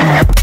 Yeah.